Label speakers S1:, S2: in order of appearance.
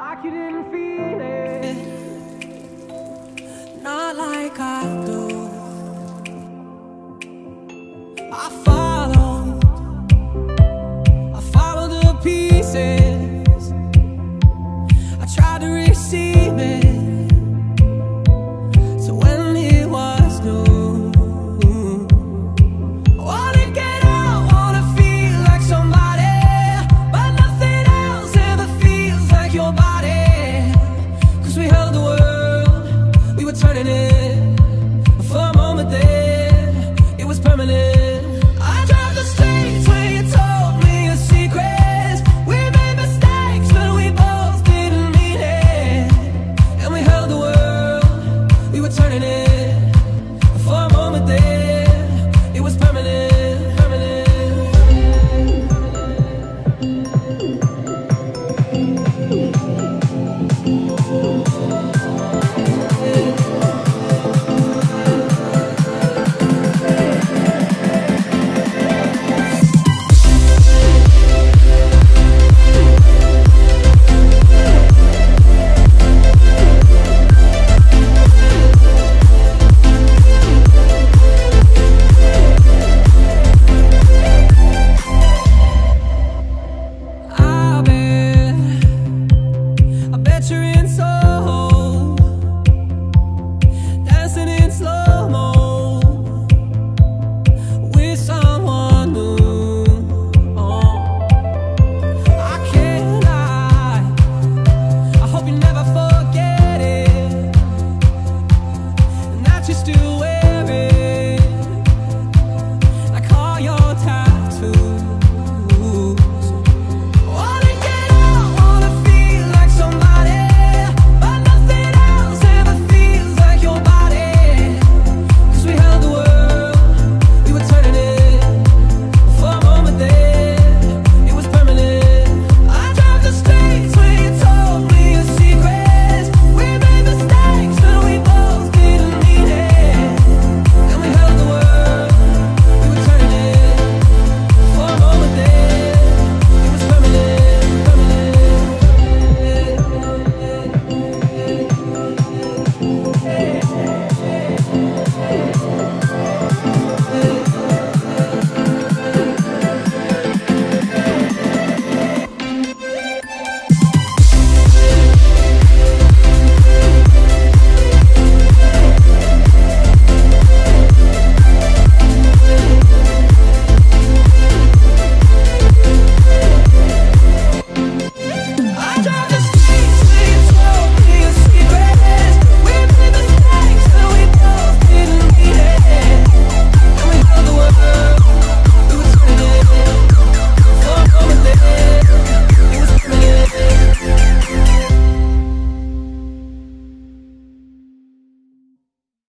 S1: Like you didn't feel it. Not like I do. I follow. I follow the pieces.